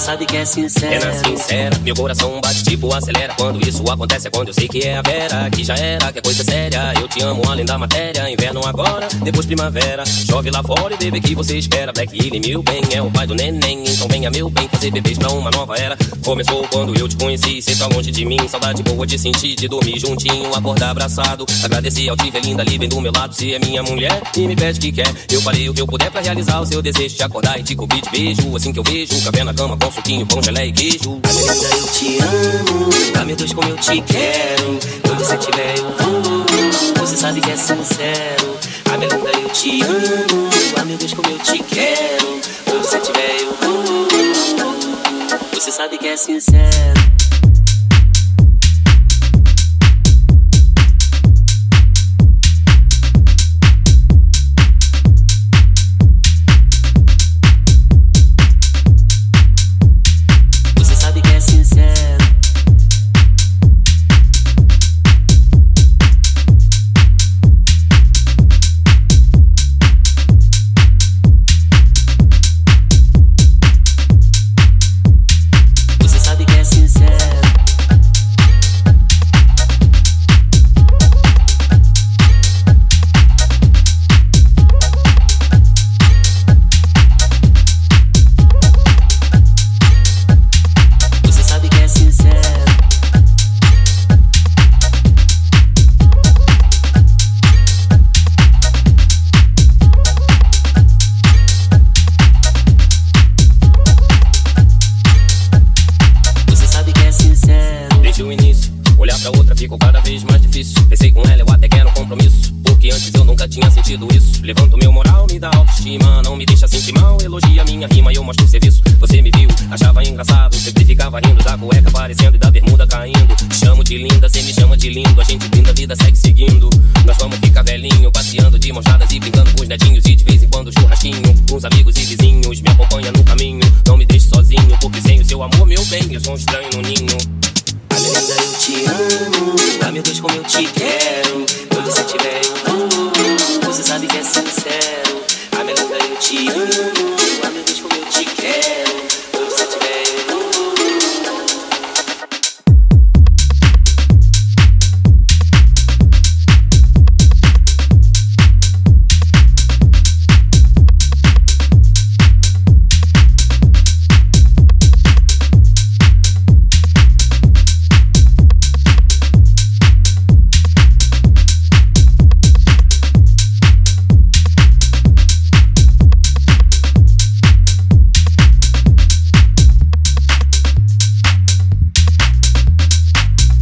sabe que é sincero. É sincera, meu coração bate tipo acelera. Quando isso acontece é quando eu sei que é a Vera. Que já era, que é coisa séria. Eu te amo além da matéria. Inverno agora, depois primavera. Chove lá fora e bebê que você espera. Black Hill, meu bem, é o pai do neném. Então venha, meu bem, fazer bebês pra uma nova era. Começou quando eu te conheci. Cê tá longe de mim, saudade boa de sentir. De dormir juntinho, acordar abraçado. Agradecer ao Tive linda ali bem do meu lado. Se é minha mulher e me pede o que quer. Eu farei o que eu puder pra realizar o seu desejo. Te acordar e te cobrir de beijo. Assim que eu vejo, café na cama com suquinho, pão, gelé e queijo. Amiga, eu te amo. Ah, meu Deus, como eu te quero. Onde você estiver, eu vou. Você sabe que é sincero. Minha linda, eu te amo. Ah, meu Deus, como eu te quero. Onde você estiver, eu vou. Você sabe que é sincero. ficou cada vez mais difícil. Pensei com ela, eu até quero um compromisso. Porque antes eu nunca tinha sentido isso. Levanto meu moral, me dá autoestima. Não me deixa sentir mal, elogia minha rima e eu mostro o serviço. Você me viu, achava engraçado. Sempre ficava rindo da cueca aparecendo e da bermuda caindo. Te chamo de linda, cê me chama de lindo. A gente linda, a vida segue seguindo. Nós vamos ficar velhinho, passeando de mochadas e brincando com os netinhos. E de vez em quando churrasquinho. Com os amigos e vizinhos, me acompanha no caminho. Não me deixe sozinho, porque sem o seu amor, meu bem, eu sou um estranho no ninho. Linda, eu te amo. Dá meu Deus como eu te quero. Quando você tiver, eu